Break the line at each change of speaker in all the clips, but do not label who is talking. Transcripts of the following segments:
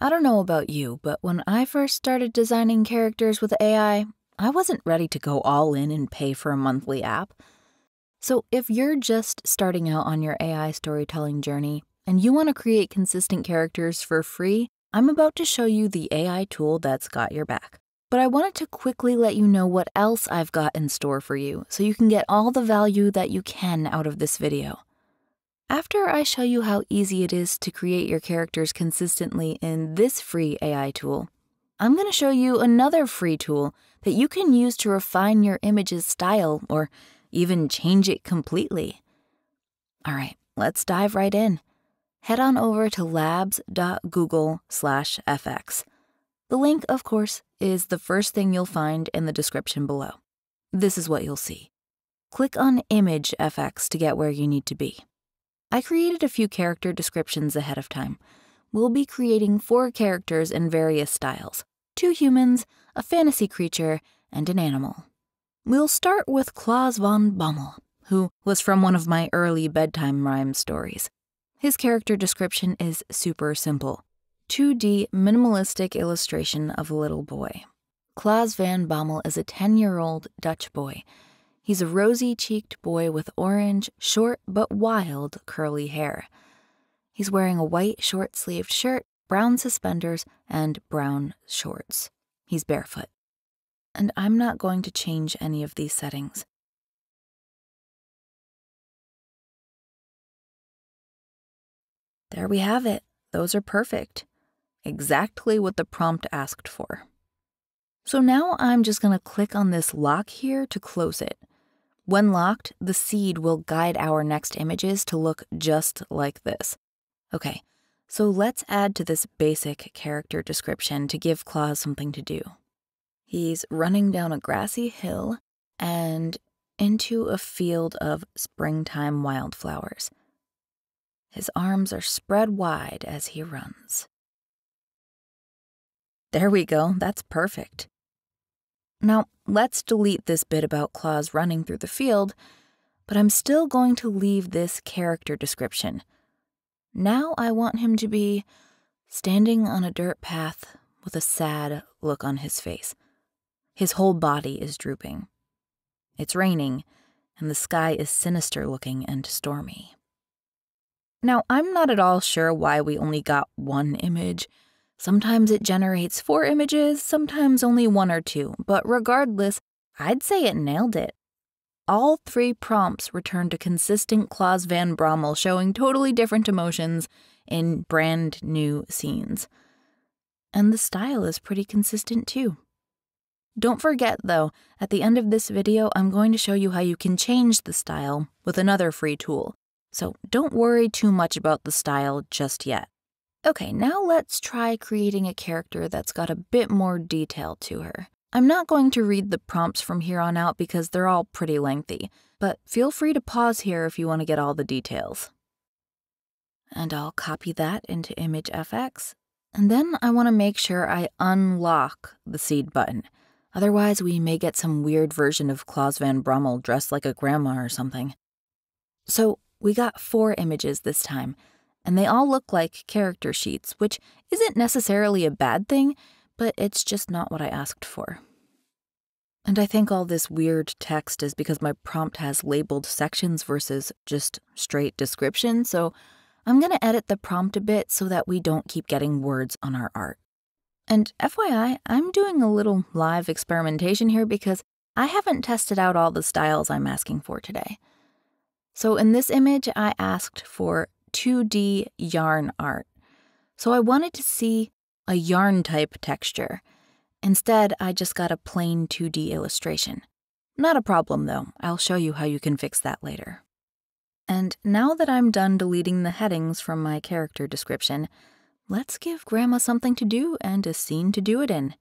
I don't know about you, but when I first started designing characters with AI, I wasn't ready to go all in and pay for a monthly app. So, if you're just starting out on your AI storytelling journey and you want to create consistent characters for free, I'm about to show you the AI tool that's got your back. But I wanted to quickly let you know what else I've got in store for you so you can get all the value that you can out of this video. After I show you how easy it is to create your characters consistently in this free AI tool, I'm going to show you another free tool that you can use to refine your image's style or even change it completely. All right, let's dive right in. Head on over to labs.google/fx. The link, of course, is the first thing you'll find in the description below. This is what you'll see. Click on Image FX to get where you need to be. I created a few character descriptions ahead of time. We'll be creating four characters in various styles two humans, a fantasy creature, and an animal. We'll start with Klaus von Bommel, who was from one of my early bedtime rhyme stories. His character description is super simple 2D minimalistic illustration of a little boy. Klaus van Bommel is a 10 year old Dutch boy He's a rosy cheeked boy with orange, short but wild curly hair. He's wearing a white short sleeved shirt, brown suspenders, and brown shorts. He's barefoot. And I'm not going to change any of these settings. There we have it. Those are perfect. Exactly what the prompt asked for. So now I'm just going to click on this lock here to close it. When locked, the seed will guide our next images to look just like this. Okay, so let's add to this basic character description to give Klaus something to do. He's running down a grassy hill and into a field of springtime wildflowers. His arms are spread wide as he runs. There we go, that's perfect. Now, let's delete this bit about Klaus running through the field, but I'm still going to leave this character description. Now I want him to be standing on a dirt path with a sad look on his face. His whole body is drooping. It's raining, and the sky is sinister looking and stormy. Now, I'm not at all sure why we only got one image Sometimes it generates four images, sometimes only one or two, but regardless, I'd say it nailed it. All three prompts returned a consistent Klaus van Bommel showing totally different emotions in brand new scenes. And the style is pretty consistent too. Don't forget, though, at the end of this video, I'm going to show you how you can change the style with another free tool. So don't worry too much about the style just yet. Okay, now let's try creating a character that's got a bit more detail to her. I'm not going to read the prompts from here on out because they're all pretty lengthy, but feel free to pause here if you want to get all the details. And I'll copy that into Image FX. And then I want to make sure I unlock the seed button. Otherwise, we may get some weird version of Klaus van Bommel dressed like a grandma or something. So we got four images this time and they all look like character sheets, which isn't necessarily a bad thing, but it's just not what I asked for. And I think all this weird text is because my prompt has labeled sections versus just straight description, so I'm going to edit the prompt a bit so that we don't keep getting words on our art. And FYI, I'm doing a little live experimentation here because I haven't tested out all the styles I'm asking for today. So in this image, I asked for 2D yarn art. So I wanted to see a yarn type texture. Instead, I just got a plain 2D illustration. Not a problem though, I'll show you how you can fix that later. And now that I'm done deleting the headings from my character description, let's give Grandma something to do and a scene to do it in.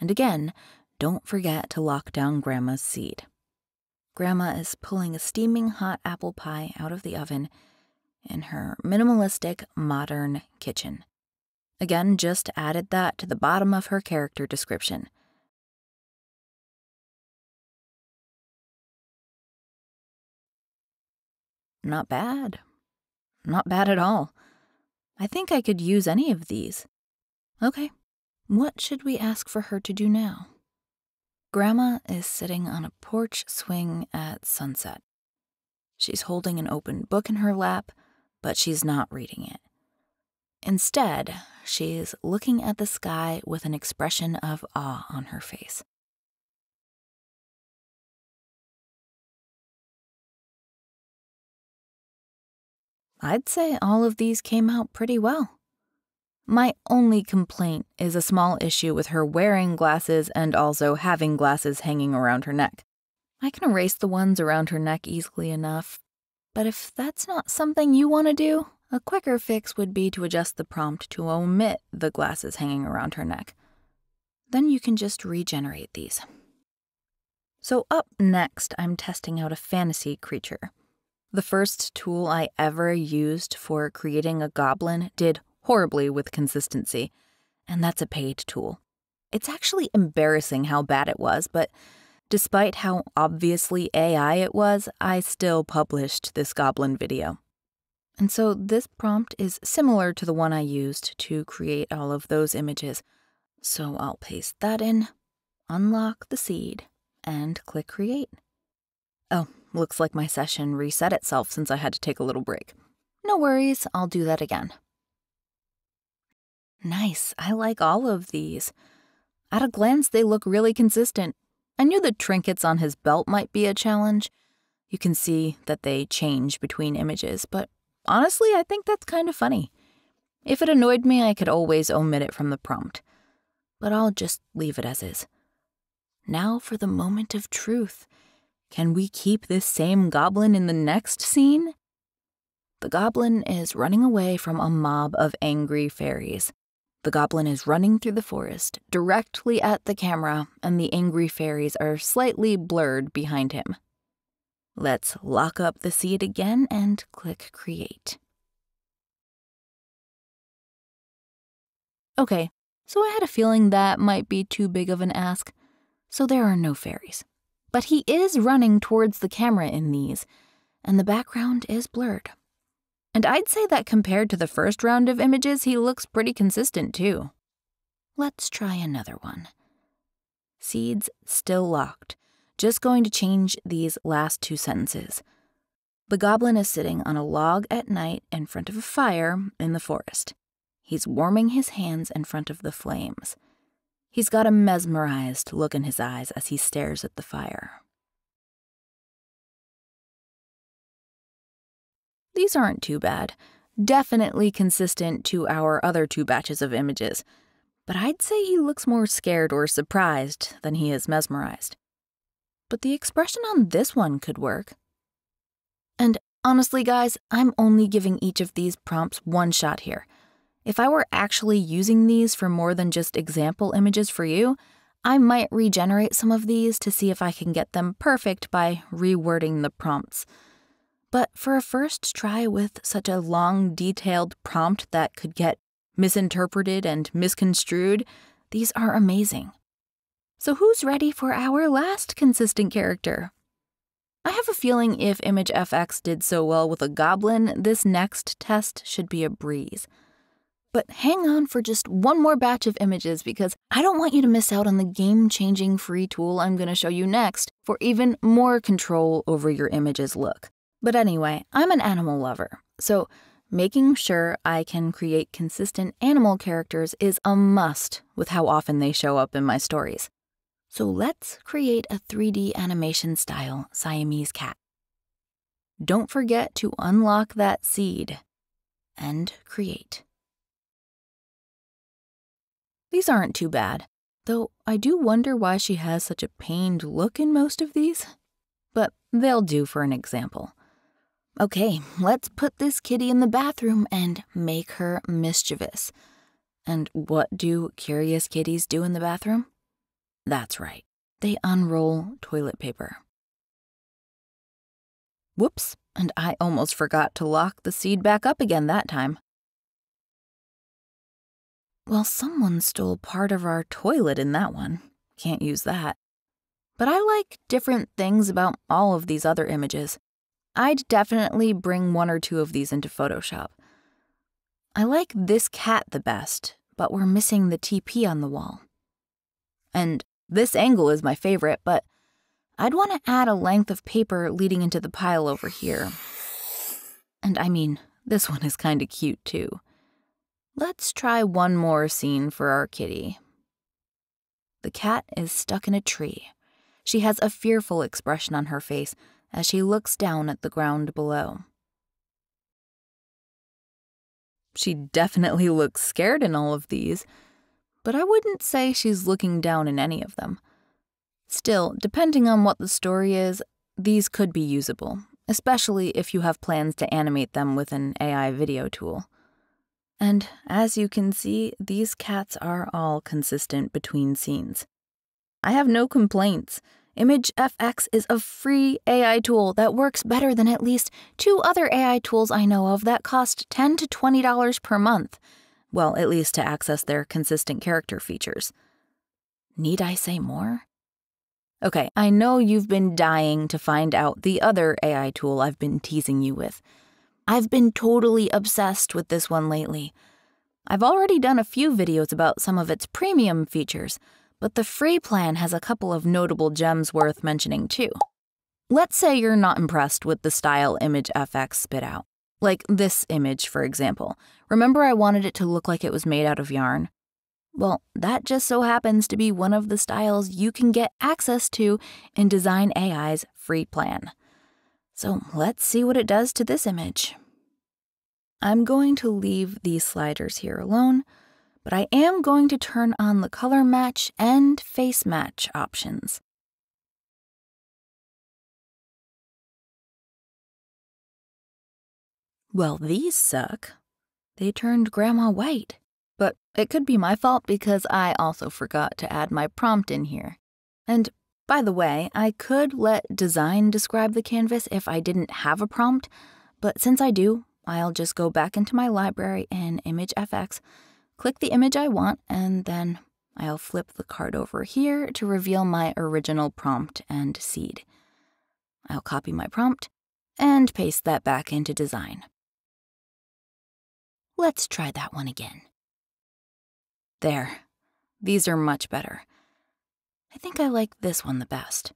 And again, don't forget to lock down Grandma's seed. Grandma is pulling a steaming hot apple pie out of the oven in her minimalistic, modern kitchen. Again, just added that to the bottom of her character description. Not bad. Not bad at all. I think I could use any of these. Okay, what should we ask for her to do now? Grandma is sitting on a porch swing at sunset. She's holding an open book in her lap, but she's not reading it. Instead, she's looking at the sky with an expression of awe on her face. I'd say all of these came out pretty well. My only complaint is a small issue with her wearing glasses and also having glasses hanging around her neck. I can erase the ones around her neck easily enough, but if that's not something you want to do, a quicker fix would be to adjust the prompt to omit the glasses hanging around her neck. Then you can just regenerate these. So, up next, I'm testing out a fantasy creature. The first tool I ever used for creating a goblin did horribly with consistency, and that's a paid tool. It's actually embarrassing how bad it was, but despite how obviously AI it was, I still published this goblin video. And so this prompt is similar to the one I used to create all of those images. So I'll paste that in, unlock the seed, and click create. Oh, Looks like my session reset itself since I had to take a little break. No worries, I'll do that again. Nice, I like all of these. At a glance, they look really consistent. I knew the trinkets on his belt might be a challenge. You can see that they change between images, but honestly, I think that's kind of funny. If it annoyed me, I could always omit it from the prompt. But I'll just leave it as is. Now for the moment of truth. Can we keep this same goblin in the next scene? The goblin is running away from a mob of angry fairies. The goblin is running through the forest, directly at the camera, and the angry fairies are slightly blurred behind him. Let's lock up the seed again and click Create. Okay, so I had a feeling that might be too big of an ask, so there are no fairies. But he is running towards the camera in these, and the background is blurred. And I'd say that compared to the first round of images, he looks pretty consistent too. Let's try another one. Seeds still locked. Just going to change these last two sentences. The goblin is sitting on a log at night in front of a fire in the forest. He's warming his hands in front of the flames. He's got a mesmerized look in his eyes as he stares at the fire. These aren't too bad, definitely consistent to our other two batches of images, but I'd say he looks more scared or surprised than he is mesmerized. But the expression on this one could work. And honestly, guys, I'm only giving each of these prompts one shot here. If I were actually using these for more than just example images for you, I might regenerate some of these to see if I can get them perfect by rewording the prompts. But for a first try with such a long, detailed prompt that could get misinterpreted and misconstrued, these are amazing. So, who's ready for our last consistent character? I have a feeling if ImageFX did so well with a goblin, this next test should be a breeze. But hang on for just one more batch of images because I don't want you to miss out on the game changing free tool I'm going to show you next for even more control over your images look. But anyway, I'm an animal lover, so making sure I can create consistent animal characters is a must with how often they show up in my stories. So let's create a 3D animation style Siamese cat. Don't forget to unlock that seed and create. These aren't too bad, though I do wonder why she has such a pained look in most of these. But they'll do for an example. Okay, let's put this kitty in the bathroom and make her mischievous. And what do curious kitties do in the bathroom? That's right, they unroll toilet paper. Whoops, and I almost forgot to lock the seed back up again that time. Well, someone stole part of our toilet in that one. Can't use that. But I like different things about all of these other images. I'd definitely bring one or two of these into Photoshop. I like this cat the best, but we're missing the TP on the wall. And this angle is my favorite, but I'd want to add a length of paper leading into the pile over here. And I mean, this one is kind of cute too. Let's try one more scene for our kitty. The cat is stuck in a tree. She has a fearful expression on her face as she looks down at the ground below. She definitely looks scared in all of these, but I wouldn't say she's looking down in any of them. Still, depending on what the story is, these could be usable, especially if you have plans to animate them with an AI video tool. And as you can see, these cats are all consistent between scenes. I have no complaints. ImageFX is a free AI tool that works better than at least two other AI tools I know of that cost 10 to $20 per month. Well, at least to access their consistent character features. Need I say more? Okay, I know you've been dying to find out the other AI tool I've been teasing you with. I've been totally obsessed with this one lately. I've already done a few videos about some of its premium features but the free plan has a couple of notable gems worth mentioning too. Let's say you're not impressed with the style Image FX spit out. Like this image, for example. Remember I wanted it to look like it was made out of yarn? Well, that just so happens to be one of the styles you can get access to in Dzine AI's free plan. So let's see what it does to this image. I'm going to leave these sliders here alone but I am going to turn on the color match and face match options. Well, these suck. They turned Grandma white. But it could be my fault because I also forgot to add my prompt in here. And by the way, I could let Dzine describe the canvas if I didn't have a prompt, but since I do, I'll just go back into my library in ImageFX Click the image I want, and then I'll flip the card over here to reveal my original prompt and seed. I'll copy my prompt and paste that back into Dzine. Let's try that one again. There. These are much better. I think I like this one the best.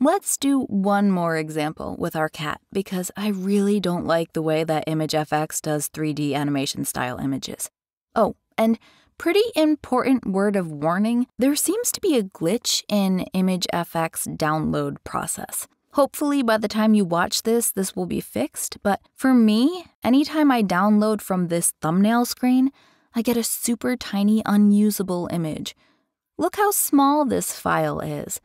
Let's do one more example with our cat because I really don't like the way that ImageFX does 3D animation style images. Oh, and pretty important word of warning there seems to be a glitch in ImageFX download process. Hopefully, by the time you watch this, this will be fixed, but for me, anytime I download from this thumbnail screen, I get a super tiny, unusable image. Look how small this file is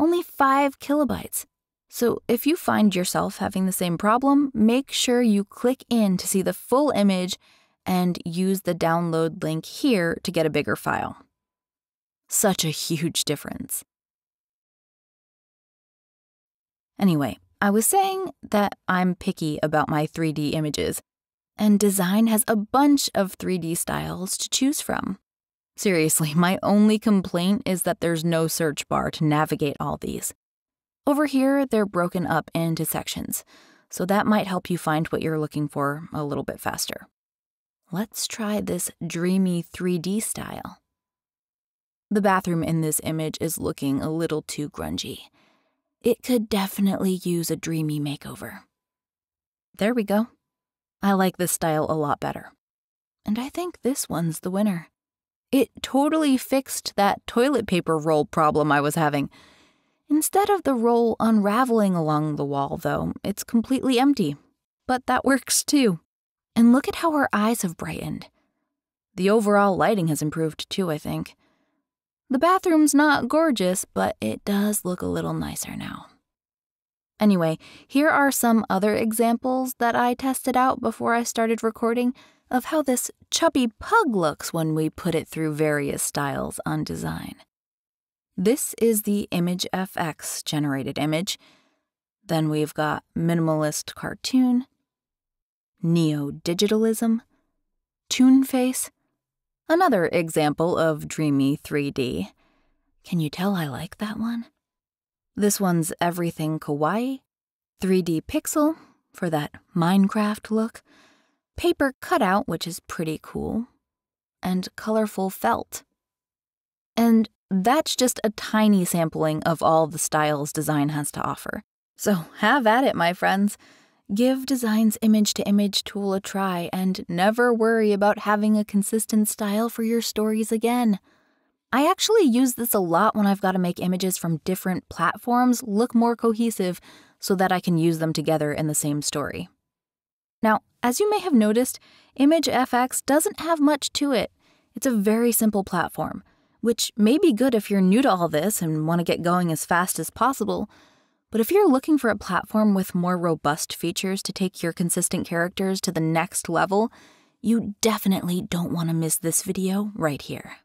only 5 kilobytes. So if you find yourself having the same problem, make sure you click in to see the full image and use the download link here to get a bigger file. Such a huge difference. Anyway, I was saying that I'm picky about my 3D images, and Dzine has a bunch of 3D styles to choose from. Seriously, my only complaint is that there's no search bar to navigate all these. Over here, they're broken up into sections, so that might help you find what you're looking for a little bit faster. Let's try this dreamy 3D style. The bathroom in this image is looking a little too grungy. It could definitely use a dreamy makeover. There we go. I like this style a lot better. And I think this one's the winner. It totally fixed that toilet paper roll problem I was having. Instead of the roll unraveling along the wall, though, it's completely empty. But that works too. And look at how her eyes have brightened. The overall lighting has improved too, I think. The bathroom's not gorgeous, but it does look a little nicer now. Anyway, here are some other examples that I tested out before I started recording of how this chubby pug looks when we put it through various styles on Dzine. This is the Image FX generated image. Then we've got minimalist cartoon, neo digitalism, Toonface, another example of dreamy 3D. Can you tell I like that one? This one's everything kawaii, 3D pixel for that Minecraft look, paper cutout, which is pretty cool, and colorful felt. And that's just a tiny sampling of all the styles Dzine has to offer. So have at it, my friends. Give Dzine's image to image tool a try and never worry about having a consistent style for your stories again. I actually use this a lot when I've got to make images from different platforms look more cohesive so that I can use them together in the same story. Now, as you may have noticed, ImageFX doesn't have much to it. It's a very simple platform, which may be good if you're new to all this and want to get going as fast as possible. But if you're looking for a platform with more robust features to take your consistent characters to the next level, you definitely don't want to miss this video right here.